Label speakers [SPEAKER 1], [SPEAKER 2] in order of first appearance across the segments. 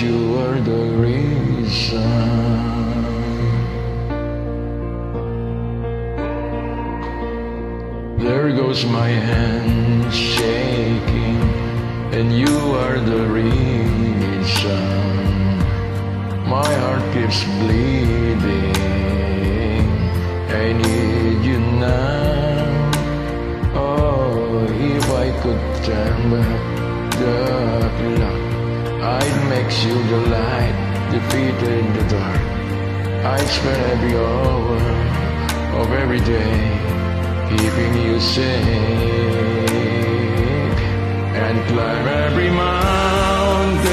[SPEAKER 1] you are the reason. There goes my hand shaking, and you are the reason. My heart keeps bleeding. I need you now. Oh, if I could turn back the clock, I'd make you the light, defeated the dark. I'd spend every hour of every day keeping you safe and climb every mountain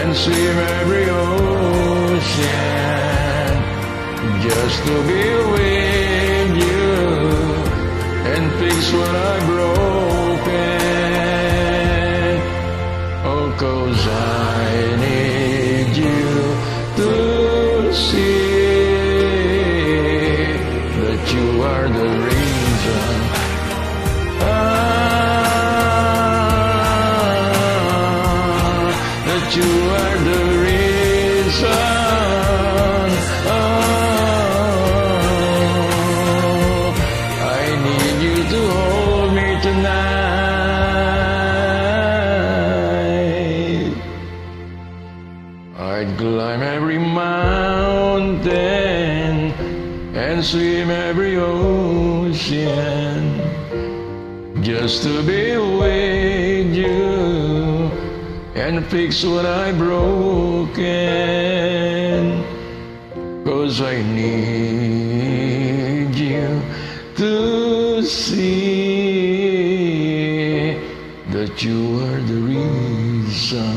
[SPEAKER 1] and swim every ocean just to be with you and fix what I broken. The reason. Ah, that you are the reason. Oh, I need you to hold me tonight. I'd climb every mountain and swim every ocean just to be with you and fix what I broken. Cause I need you to see that you are the reason.